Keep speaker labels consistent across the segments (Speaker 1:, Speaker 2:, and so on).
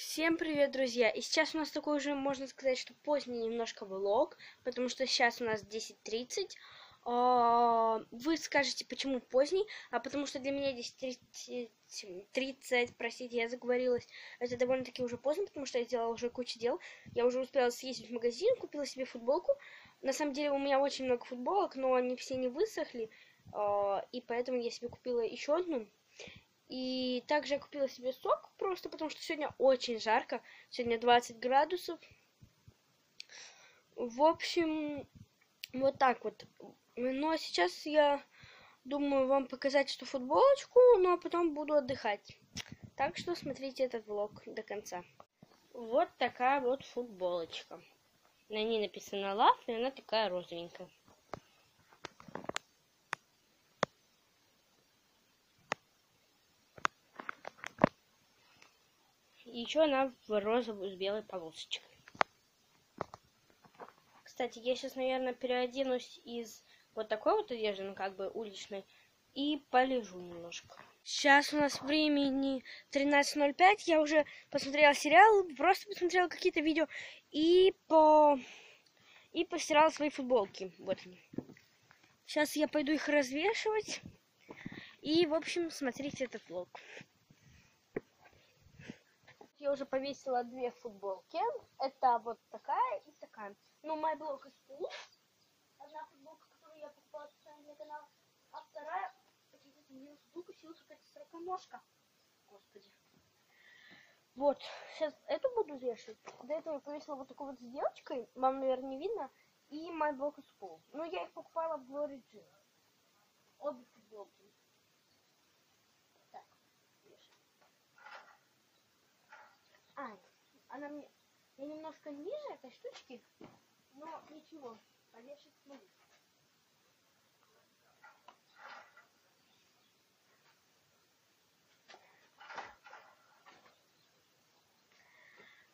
Speaker 1: Всем привет, друзья! И сейчас у нас такой уже, можно сказать, что поздний немножко влог, потому что сейчас у нас 10.30. А, вы скажете, почему поздний? А потому что для меня 10.30, 30, простите, я заговорилась, это довольно-таки уже поздно, потому что я сделала уже кучу дел. Я уже успела съездить в магазин, купила себе футболку. На самом деле у меня очень много футболок, но они все не высохли, а, и поэтому я себе купила еще одну. И также я купила себе сок, просто потому что сегодня очень жарко. Сегодня 20 градусов. В общем, вот так вот. Ну, а сейчас я думаю вам показать, что футболочку, ну, а потом буду отдыхать. Так что смотрите этот влог до конца. Вот такая вот футболочка. На ней написано Love, и она такая розовенькая. И еще она в розовую с белой полосочкой. Кстати, я сейчас, наверное, переоденусь из вот такой вот одежды, ну, как бы уличной, и полежу немножко. Сейчас у нас времени 13.05, я уже посмотрела сериал, просто посмотрела какие-то видео и по... и постирала свои футболки. Вот они. Сейчас я пойду их развешивать. И, в общем, смотрите этот влог я уже повесила две футболки. Это вот такая и такая. Ну, is Full. Одна футболка, которую я покупала специально для канала. А вторая, укусилась какая-то сороконожка. Господи. Вот, сейчас эту буду вешать. До этого я повесила вот такой вот с девочкой. Вам, наверное, не видно. И My Block. Ну, я их покупала в Glory Jean. Обе футболки. А, она мне... Я немножко ниже этой штучки, но ничего, повешать смогу.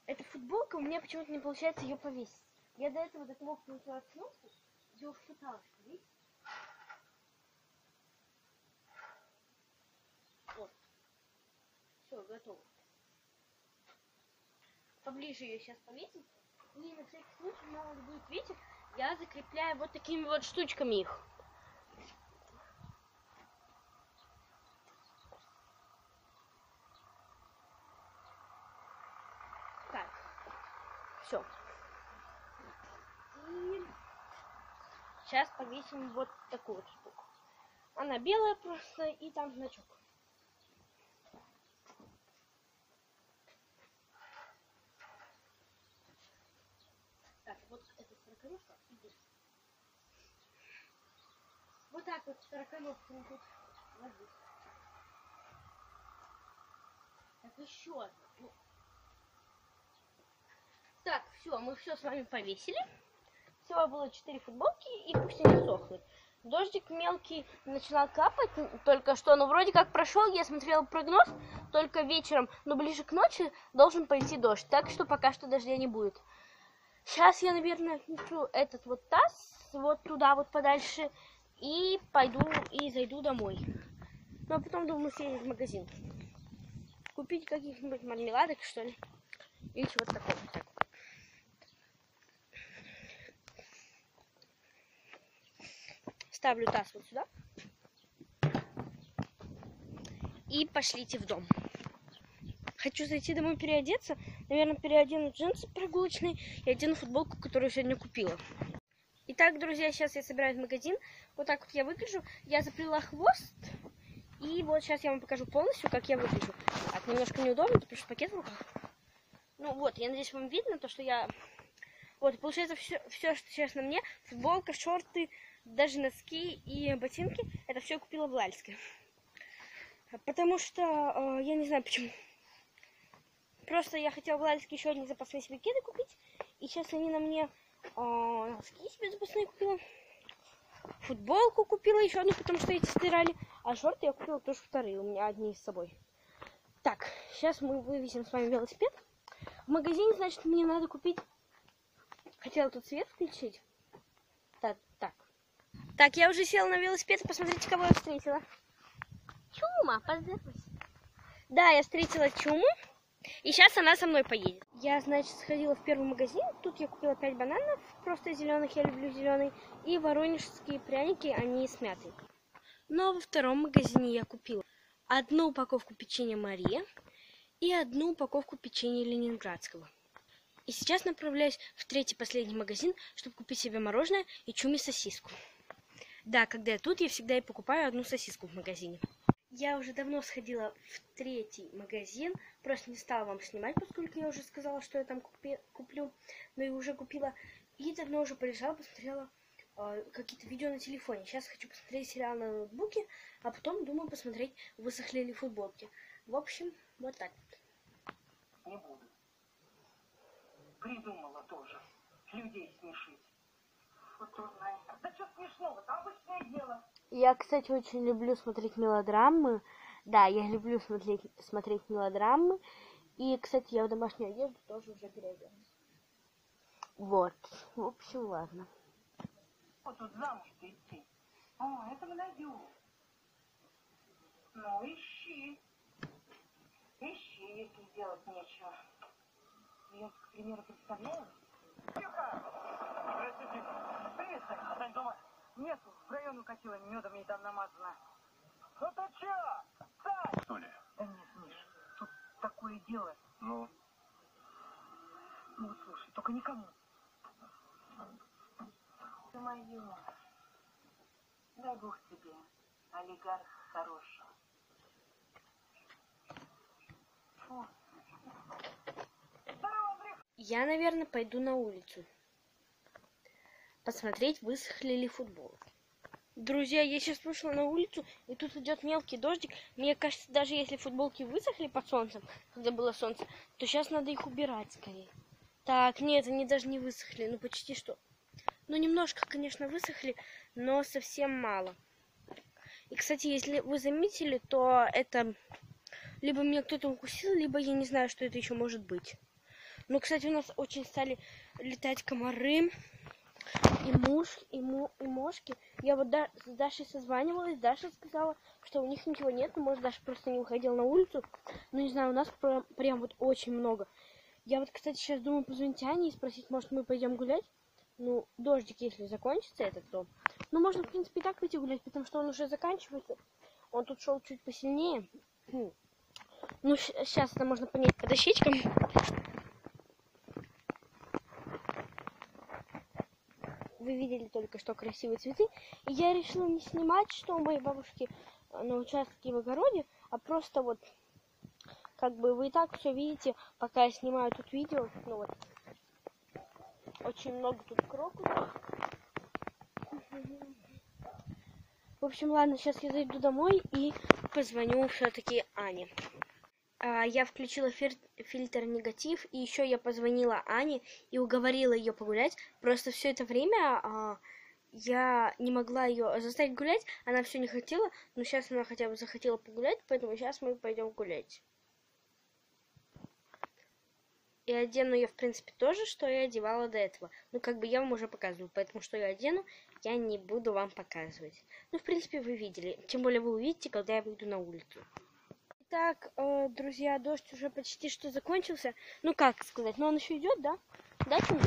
Speaker 1: Эта футболка, у меня почему-то не получается ее повесить. Я до этого того, как начала кнопку, ее пыталась повесить. Вот. Все, готово поближе ее сейчас повесим. И на всякий случай, мало ли будет ветер, я закрепляю вот такими вот штучками их. Так, все. И сейчас повесим вот такую вот штуку. Она белая просто, и там значок. Вот так вот сороконожками тут ложусь. Так, еще одна. Ну. Так, все, мы все с вами повесили. Всего было 4 футболки, и пусть они сохнут. Дождик мелкий начинал капать только что, но вроде как прошел, я смотрела прогноз, только вечером, но ближе к ночи должен пойти дождь, так что пока что дождя не будет. Сейчас я, наверное, отнесу этот вот таз вот туда вот подальше и пойду и зайду домой. Ну а потом думаю съездить в магазин. Купить каких-нибудь мармеладок, что ли. Или чего-то такого. Так. Ставлю таз вот сюда. И пошлите в дом. Хочу зайти домой переодеться. Наверное, переодену джинсы прогулочные и одену футболку, которую сегодня купила. Итак, друзья, сейчас я собираюсь в магазин. Вот так вот я выгляжу. Я заплела хвост. И вот сейчас я вам покажу полностью, как я выгляжу. Так, немножко неудобно, потому что пакет в руках. Ну вот, я надеюсь, вам видно то, что я... Вот, получается, все, все, что сейчас на мне, футболка, шорты, даже носки и ботинки, это все купила в Лальске. Потому что, э, я не знаю почему, Просто я хотела в Лальске еще одни запасные себе кеды купить. И сейчас они на мне а, носки себе запасные купила. Футболку купила еще одну, потому что эти стирали. А шорты я купила тоже вторые. У меня одни с собой. Так, сейчас мы вывесим с вами велосипед. В магазине, значит, мне надо купить... Хотела тут свет включить. Так, так. Так, я уже села на велосипед. Посмотрите, кого я встретила. Чума, поздоровайся. Да, я встретила Чуму. И сейчас она со мной поедет. Я, значит, сходила в первый магазин. Тут я купила 5 бананов, просто зеленых, я люблю зеленый. И воронежские пряники, они с мятой. Но во втором магазине я купила одну упаковку печенья Мария и одну упаковку печенья Ленинградского. И сейчас направляюсь в третий последний магазин, чтобы купить себе мороженое и чуми сосиску. Да, когда я тут, я всегда и покупаю одну сосиску в магазине. Я уже давно сходила в третий магазин, просто не стала вам снимать, поскольку я уже сказала, что я там купи, куплю, но и уже купила. И давно уже полежала, посмотрела э, какие-то видео на телефоне. Сейчас хочу посмотреть сериал на ноутбуке, а потом думаю посмотреть, высохли ли футболки. В общем, вот так.
Speaker 2: Не буду. Придумала тоже. Людей смешить. Вот знает. Да что смешного? Обычное дело.
Speaker 1: Я, кстати, очень люблю смотреть мелодрамы. Да, я люблю смотреть, смотреть мелодрамы. И, кстати, я в домашнюю одежду тоже уже переоделась. Вот. В общем, ладно.
Speaker 2: Вот тут замуж-то идти. О, это мы найдем. Ну, ищи. Ищи, если делать нечего. Я, к примеру, представляю. Тихо! Простите. Привет. Нет, в район укатила, медом ей там намазано. Ну ты чё? Сань!
Speaker 3: Что ли?
Speaker 2: Да нет, Миш, тут такое дело.
Speaker 3: Ну,
Speaker 2: Ну, вот слушай, только никому. Ты мою. Дай бог тебе, олигарх хороший. Фу.
Speaker 1: Я, наверное, пойду на улицу. Посмотреть, высохли ли футбол. Друзья, я сейчас вышла на улицу, и тут идет мелкий дождик. Мне кажется, даже если футболки высохли под солнцем, когда было солнце, то сейчас надо их убирать скорее. Так, нет, они даже не высохли, ну почти что. Ну, немножко, конечно, высохли, но совсем мало. И, кстати, если вы заметили, то это либо меня кто-то укусил, либо я не знаю, что это еще может быть. Ну, кстати, у нас очень стали летать комары и муж, и, му, и мошки. Я вот да, с Дашей созванивалась, Даша сказала, что у них ничего нет, ну, может, Даша просто не выходила на улицу. Ну, не знаю, у нас прям, прям вот очень много. Я вот, кстати, сейчас думаю позвонить Ане и спросить, может, мы пойдем гулять? Ну, дождик, если закончится этот, то... Ну, можно, в принципе, и так пойти гулять, потому что он уже заканчивается. Он тут шел чуть посильнее. Ну, сейчас это можно понять по дощечкам. Вы видели только что красивые цветы. И я решила не снимать, что у моей бабушки э, на участке в огороде, а просто вот, как бы вы и так все видите, пока я снимаю тут видео. Ну вот, очень много тут крокусов. В общем, ладно, сейчас я зайду домой и позвоню все-таки Ане. А, Я включила фир- фильтр негатив, и еще я позвонила Ане и уговорила ее погулять. Просто все это время а, я не могла ее заставить гулять, она все не хотела, но сейчас она хотя бы захотела погулять, поэтому сейчас мы пойдем гулять. И одену я, в принципе, тоже, что я одевала до этого. Ну, как бы я вам уже показываю, поэтому что я одену, я не буду вам показывать. Ну, в принципе, вы видели. Тем более вы увидите, когда я выйду на улицу. Итак, э, друзья, дождь уже почти что закончился. Ну, как сказать, но он еще идет, да? Да, Тимур?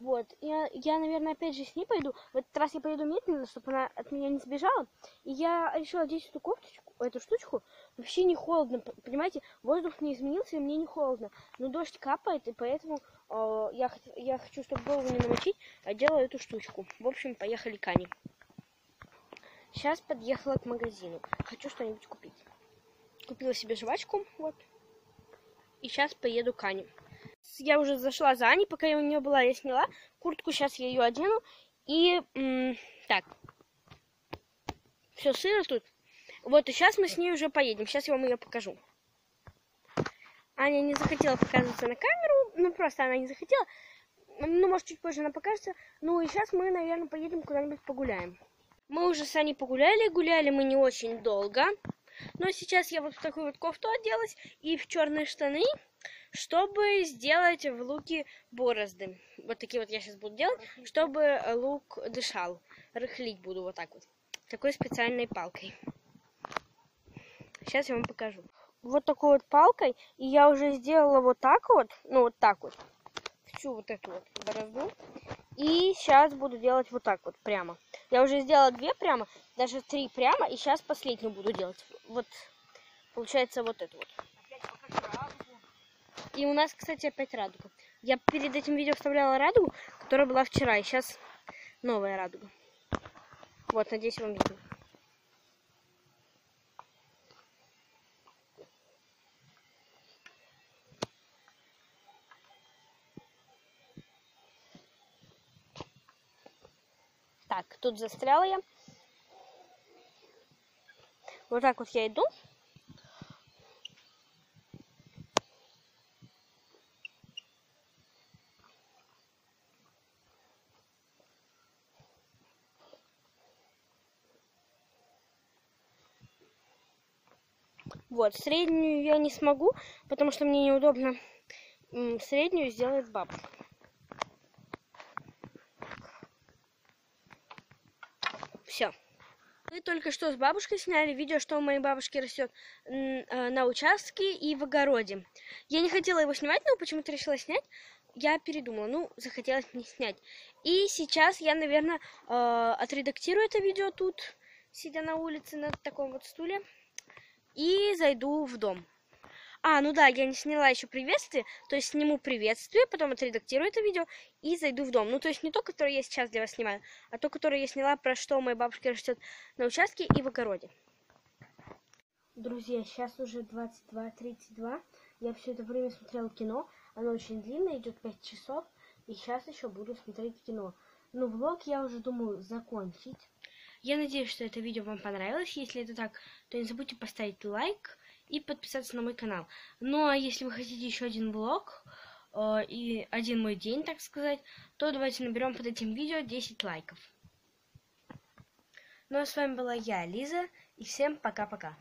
Speaker 1: Вот, я, я, наверное, опять же с ней пойду. В этот раз я пойду медленно, чтобы она от меня не сбежала. И я решила одеть эту кофточку, эту штучку. Вообще не холодно, понимаете? Воздух не изменился, и мне не холодно. Но дождь капает, и поэтому э, я, я хочу, чтобы голову не намочить, а делаю эту штучку. В общем, поехали к Ане. Сейчас подъехала к магазину. Хочу что-нибудь купить. Купила себе жвачку, вот. И сейчас поеду к Ане. Я уже зашла за Аней, пока я у нее была, я сняла куртку, сейчас я ее одену. И так, все сыро тут. Вот, и сейчас мы с ней уже поедем. Сейчас я вам ее покажу. Аня не захотела показываться на камеру, ну просто она не захотела. Ну, может, чуть позже она покажется. Ну, и сейчас мы, наверное, поедем куда-нибудь погуляем. Мы уже с Аней погуляли, гуляли мы не очень долго. Но сейчас я вот в такую вот кофту оделась и в черные штаны, чтобы сделать в луке борозды. Вот такие вот я сейчас буду делать, чтобы лук дышал. Рыхлить буду вот так вот. Такой специальной палкой. Сейчас я вам покажу. вот такой вот палкой, и я уже сделала вот так вот, ну вот так вот, всю вот эту вот борозду. И сейчас буду делать вот так вот прямо. Я уже сделала две прямо, даже три прямо, и сейчас последнюю буду делать. Вот, получается, вот это вот. И у нас, кстати, опять радуга. Я перед этим видео вставляла радугу, которая была вчера, и сейчас новая радуга. Вот, надеюсь, вам видно. Так, тут застряла я. Вот так вот я иду. Вот, среднюю я не смогу, потому что мне неудобно среднюю сделать бабушка. Все. Мы только что с бабушкой сняли видео, что у моей бабушки растет э, на участке и в огороде. Я не хотела его снимать, но почему-то решила снять. Я передумала, ну, захотелось мне снять. И сейчас я, наверное, э, отредактирую это видео тут, сидя на улице на таком вот стуле и зайду в дом. А, ну да, я не сняла еще приветствие, то есть сниму приветствие, потом отредактирую это видео и зайду в дом. Ну, то есть не то, которое я сейчас для вас снимаю, а то, которое я сняла, про что моей бабушки растет на участке и в огороде. Друзья, сейчас уже 22.32. Я все это время смотрела кино. Оно очень длинное, идет 5 часов. И сейчас еще буду смотреть кино. Но влог я уже думаю закончить. Я надеюсь, что это видео вам понравилось. Если это так, то не забудьте поставить лайк и подписаться на мой канал. Ну а если вы хотите еще один влог э, и один мой день, так сказать, то давайте наберем под этим видео 10 лайков. Ну а с вами была я, Лиза, и всем пока-пока.